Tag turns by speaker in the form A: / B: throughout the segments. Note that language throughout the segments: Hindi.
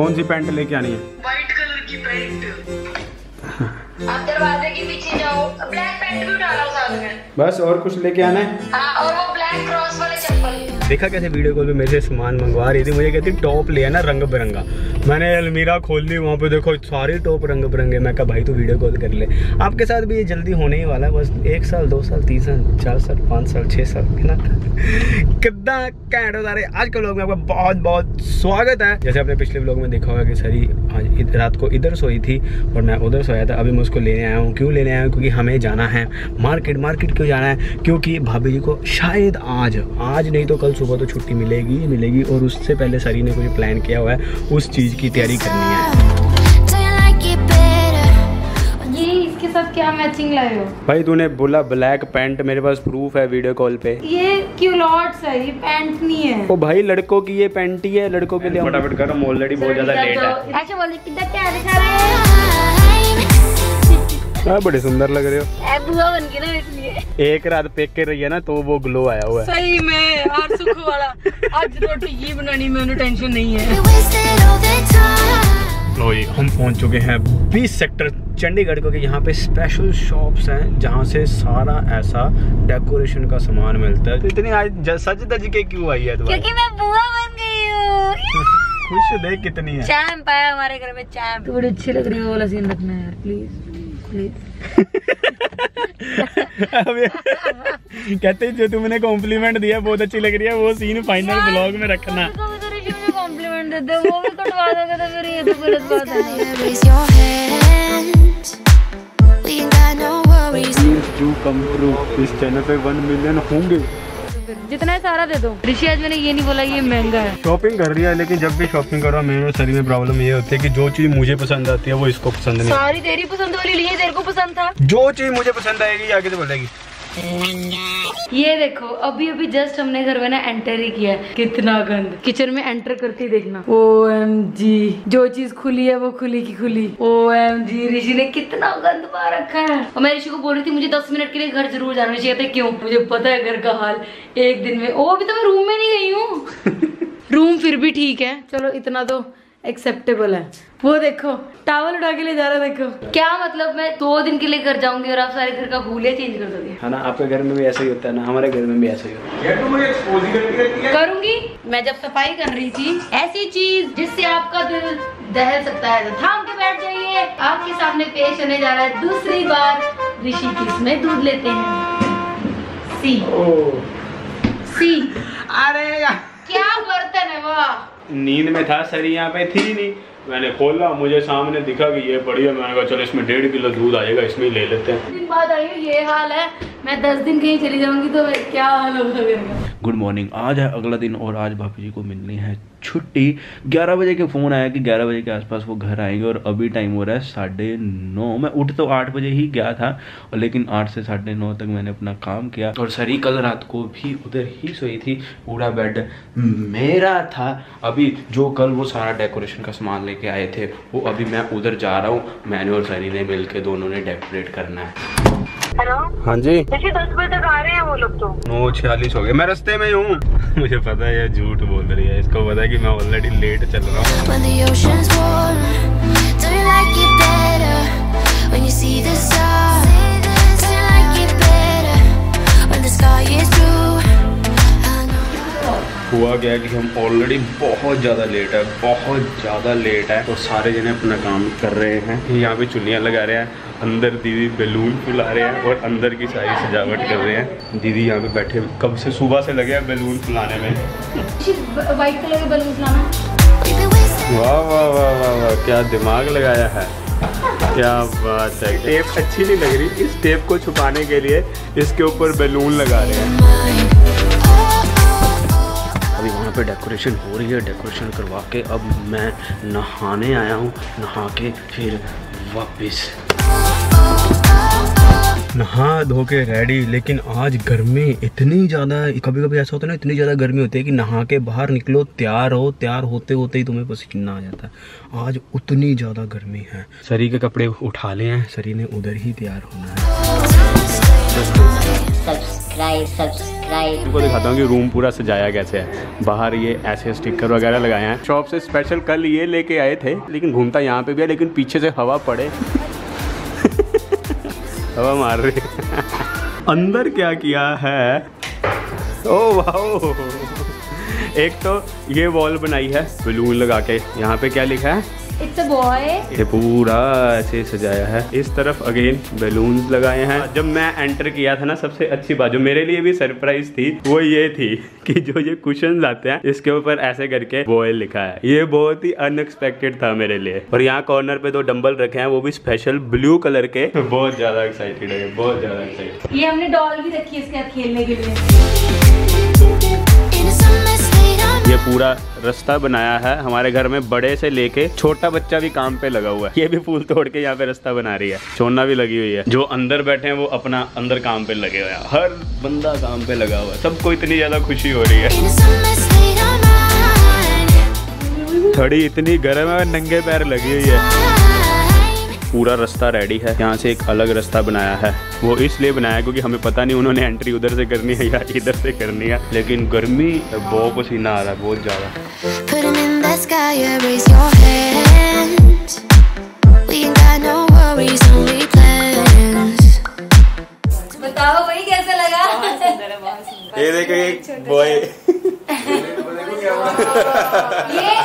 A: कौन सी पैंट लेके आनी है?
B: व्हाइट कलर की पैंट। आप दरवाजे के पीछे जाओ ब्लैक पैंट भी उठा लो साथ में।
A: बस और कुछ लेके आना है?
B: हाँ और वो ब्लैक क्रॉस वाले चप्पल।
A: देखा कैसे वीडियो कॉल पे मेरे से सामान मंगवा रही थी? मुझे कहती टॉप ले आना रंग बिरंगा। मैंने अलमीरा खोल ली वहाँ पे देखो सारे टॉप रंग बिरंगे। मैं कहा भाई तू वीडियो कॉल कर ले। आपके साथ भी ये जल्दी होने ही वाला है। बस एक साल दो साल तीन साल चार साल पाँच साल छः साल है ना? कितना कैंट हो रहे आज के लोग में आपका बहुत बहुत स्वागत है। जैसे आपने पिछले ब्लॉग में देखा होगा कि सरी आज रात को इधर सोई थी और मैं उधर सोया था। अभी मैं उसको लेने आया हूँ। क्यों लेने आया हूँ? क्योंकि हमें जाना है। मार्केट मार्केट क्यों जाना है? क्योंकि भाभी जी को शायद आज आज नहीं तो कल सुबह तो छुट्टी मिलेगी मिलेगी और उससे पहले सरी ने कुछ प्लान किया हुआ है। उस चीज़ की तैयारी करनी है।
C: साथ क्या मैचिंग लाए हो?
A: भाई तूने बोला ब्लैक पैंट मेरे पास प्रूफ है वीडियो कॉल पे।
C: ये क्यूलॉट्स है ये पैंट नहीं है।
A: ओ भाई लड़कों की ये पैंट ही है लड़कों के लिए फटाफट कर हम ऑलरेडी बहुत ज़्यादा लेट है।
C: ऐसे बोले कितना क्या दिखा रहे
A: हाँ बड़े सुंदर लग रहे हो।
C: बुआ बन के ना इसलिए
A: एक रात पेक के रही है ना तो वो ग्लो आया हुआ है।
C: सही में और सुख वाला। आज रोटी ये बनानी में टेंशन नहीं है।
A: हम पहुँच चुके हैं 20 सेक्टर चंडीगढ़ को कि यहाँ पे स्पेशल शॉप्स हैं जहाँ से सारा ऐसा डेकोरेशन का सामान मिलता है। तो इतनी आज सज धज के क्यों आई है
C: क्योंकि मैं बुआ बन गई हूँ।
A: खुश देख कितनी है।
C: चैम्प आया हमारे घर में चैम्प बड़ी अच्छी लग रही है वो वाला सीन रखना है यार प्लीज़
A: कहते हैं, जो तुमने कॉम्प्लीमेंट दिया बहुत अच्छी लग रही है वो सीन फाइनल ब्लॉग में रखना।
C: कॉम्प्लीमेंट देते वो भी कटवा दोगे तो फिर ये तो गलत बात है।
D: No worries.
A: टू कम इस चैनल पे वन मिलियन होंगे।
C: जितना है सारा दे दो। ऋषि आज मैंने ये नहीं बोला ये महँगा है।
A: शॉपिंग कर रही है लेकिन जब भी शॉपिंग करो मेरे शरीर में प्रॉब्लम ये होती है की जो चीज़ मुझे पसंद आती है वो इसको पसंद नहीं
C: सारी तेरी पसंद वाली लिए तेरे को पसंद था।
A: जो चीज़ मुझे पसंद आएगी आगे तो बोलेगी।
C: ये देखो अभी अभी जस्ट हमने घर में ना एंटर ही किया है। कितना गंद। किचन में एंटर करते ही देखना। ओ एम जी जो चीज़ खुली है वो खुली की खुली। ओ एम जी ऋषि ने कितना गंद पा रखा है। और मैं ऋषि को बोल रही थी मुझे दस मिनट के लिए घर ज़रूर जाना चाहिए कहते क्यों? मुझे पता है घर का हाल। एक दिन में ओ अभी तो मैं रूम में नहीं गई हूँ। रूम फिर भी ठीक है। चलो इतना तो एक्सेप्टेबल है। वो देखो टावल उठा के ले जा रहा है देखो। क्या मतलब? मैं दो दिन के लिए घर जाऊँगी और आप सारे घर का हुलिया चेंज कर दोगे?
A: है ना आपके घर में भी ऐसा ही होता है ना हमारे घर में भी ऐसा ही होता है।
C: करूँगी। मैं जब सफ़ाई कर रही थी ऐसी चीज़ जिससे आपका दिल दहल सकता है तो थाम के बैठ जाइए। आपके सामने पेश होने जा रहा है दूसरी बार। ऋषि किसमें दूध लेते हैं। सी। सी।
A: अरे
C: क्या बर्तन है वाह।
A: नींद में था सरी यहाँ पे? थी नहीं। मैंने खोला, मुझे सामने दिखा कि ये बढ़िया। मैंने कहा, चलो इसमें डेढ़ किलो दूध आएगा, इसमें ही ले लेते हैं।
C: दिन बाद आई ये हाल है। मैं दस दिन कहीं चली जाऊँगी तो क्या हाल होगा
E: गुड मॉर्निंग आज है अगला दिन और आज भाभी जी को मिलनी है छुट्टी। 11 बजे के फ़ोन आया कि 11 बजे के आसपास वो घर आएँगे और अभी टाइम हो रहा है साढ़े नौ। मैं उठ तो आठ बजे ही गया था, और लेकिन आठ से साढ़े नौ तक मैंने अपना काम किया और सरी कल रात को भी उधर ही सोई थी, पूरा बेड मेरा था। अभी जो कल वो सारा डेकोरेशन का सामान लेके आए थे, वो अभी मैं उधर जा रहा हूँ। मैंने और सरी ने मिल के दोनों ने डेकोरेट करना है।
B: हेलो?
A: हाँ जी।
B: दस बजे तक आ रहे हैं वो लोग तो।
A: नौ छियालीस हो गए। मैं रस्ते में हूँ मुझे पता है ये झूठ बोल रही है। इसको पता है कि मैं ऑलरेडी लेट चल रहा हूँ। हुआ क्या कि हम ऑलरेडी बहुत ज़्यादा लेट है बहुत ज़्यादा लेट है। तो सारे जने अपना काम कर रहे हैं। यहाँ पे चुनियाँ लगा रहे हैं अंदर दीदी बैलून फुला रहे हैं और अंदर की सारी सजावट कर रहे हैं। दीदी यहाँ पे बैठे कब से सुबह से लगे हैं बैलून फुलाने में?
C: व्हाइट कलर के बलून.
A: वाह वाह वाह वाह वाह क्या दिमाग लगाया है। क्या बात है टेप अच्छी नहीं लग रही। इस टेप को छुपाने के लिए इसके ऊपर बैलून लगा रहे हैं।
E: पे डेकोरेशन हो रही है। डेकोरेशन करवा के अब मैं नहाने आया हूँ। नहा के फिर वापस।
A: नहा धो के रेडी लेकिन आज गर्मी इतनी ज़्यादा कभी कभी ऐसा होता है ना इतनी ज़्यादा गर्मी होती है कि नहा के बाहर निकलो तैयार हो तैयार होते होते ही तुम्हें पसीना आ जाता है। आज उतनी ज़्यादा गर्मी है। सरी के कपड़े उठा ले हैं। सरी ने उधर ही तैयार होना है।
F: Subscribe, subscribe.
A: आपको दिखाता हूँ कि रूम पूरा सजाया कैसे है। बाहर ये ऐसे स्टिकर वगैरह लगाए हैं। शॉप से स्पेशल कल ये लेके आए थे, लेकिन घूमता यहाँ पे भी है, लेकिन पीछे से हवा पड़े। हवा मार रही अंदर क्या किया है? Oh, wow. एक तो ये वॉल बनाई है बलून लगा के। यहाँ पे क्या लिखा है?
C: इट्स अ बॉय
A: ये पूरा ऐसे सजाया है। इस तरफ़ अगेन बैलून्स लगाए हैं। जब मैं एंटर किया था ना सबसे अच्छी बात जो मेरे लिए भी सरप्राइज़ थी वो ये थी कि जो ये कुशन आते हैं इसके ऊपर ऐसे करके बॉय लिखा है। ये बहुत ही अनएक्सपेक्टेड था मेरे लिए। और यहाँ कॉर्नर पे दो डम्बल रखे हैं वो भी स्पेशल ब्लू कलर के। बहुत ज़्यादा एक्साइटेड है बहुत ज़्यादा एक्साइटेड
C: ये हमने डॉल भी रखी है इसके खेलने के लिए।
A: ये पूरा रास्ता बनाया है हमारे घर में बड़े से लेके छोटा बच्चा भी काम पे लगा हुआ है। ये भी फूल तोड़ के यहाँ पे रास्ता बना रही है। सोना भी लगी हुई है। जो अंदर बैठे हैं वो अपना अंदर काम पे लगे हुए हैं। हर बंदा काम पे लगा हुआ है। सबको इतनी ज़्यादा खुशी हो रही है। थड़ी इतनी गर्म है नंगे पैर लगी हुई है। पूरा रास्ता रेडी है। यहाँ से एक अलग रास्ता बनाया है। वो इसलिए बनाया क्योंकि हमें पता नहीं उन्होंने एंट्री उधर से करनी है या इधर से करनी है। लेकिन गर्मी बहुत पसीना आ रहा है बहुत ज़्यादा।
C: बताओ भाई कैसा लगा?
A: ये देखो एक बॉय
C: ये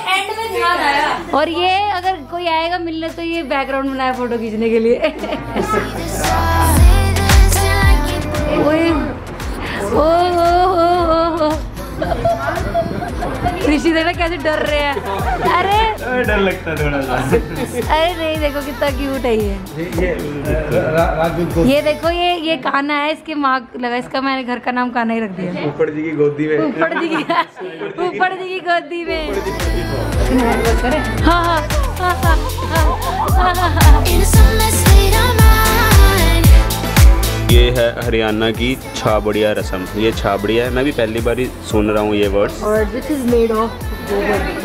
C: एंड में ध्यान आया और ये अगर कोई आएगा मिलने तो ये बैकग्राउंड बनाया फ़ोटो खींचने के लिए। ऋषि देखना कैसे डर रहे हैं? अरे।
A: डर लगता है थोड़ा सा।
C: अरे नहीं देखो कितना क्यूट है ये। ये देखो ये ये काना है इसके माँ लगा इसका मैंने घर का नाम काना ही रख दिया।
A: ऊपर जी की गोदी में।
C: ऊपर जी की ऊपर जी की गोदी में। हाँ हाँ हाँ हाँ हाँ हाँ हाँ
A: ये है हरियाणा की छाबड़िया रसम। ये छाबड़िया है। मैं भी पहली बार ही सुन रहा हूँ ये वर्ड
C: और दिस इज़ मेड ऑफ़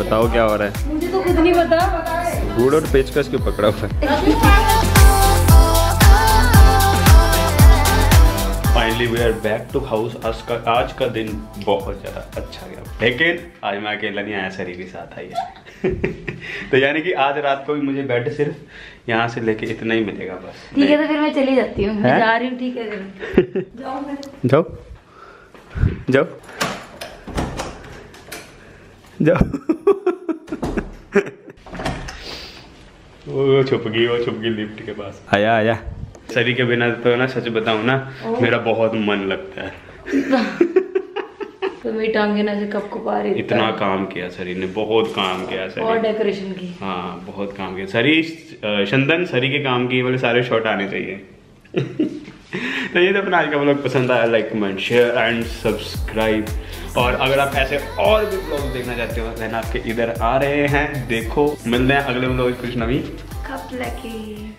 A: बताओ क्या हो रहा है?
C: मुझे तो खुद नहीं पता।
A: गुड़ और पेचकस क्यों पकड़ा हुआ है? Finally we are back to house आज का आज का दिन बहुत ज़्यादा अच्छा गया। लेकिन आज मैं अकेला नहीं आया सरी के साथ आई है। तो यानी कि आज रात को भी मुझे बेड सिर्फ़ यहाँ से लेके इतना ही मिलेगा बस।
C: ठीक है तो फिर मैं चली जाती हूँ। जा रही हूँ ठीक है फिर। जाओ मैं
A: जाओ। जाओ। जाओ। वो छुप गई वो छुप गई लिफ्ट के पास। आया आया। सभी के बिना तो ना सच बताऊँ ना मेरा बहुत मन लगता है।
C: तो मेरी टांगे ना से कब को पा रही
A: इतना काम किया सरी ने बहुत काम किया सरी और
C: डेकोरेशन की।
A: हाँ बहुत काम किया। सरी चंदन सरी के काम किए वाले सारे शॉट आने चाहिए। तो ये तो अपना आज का ब्लॉग पसंद आया like comment share and subscribe और अगर आप ऐसे और भी ब्लॉग देखना चाहते हो देन आपके इधर आ रहे हैं। देखो मिलते हैं अगले ब्लॉग कुछ नवी
C: कब लगी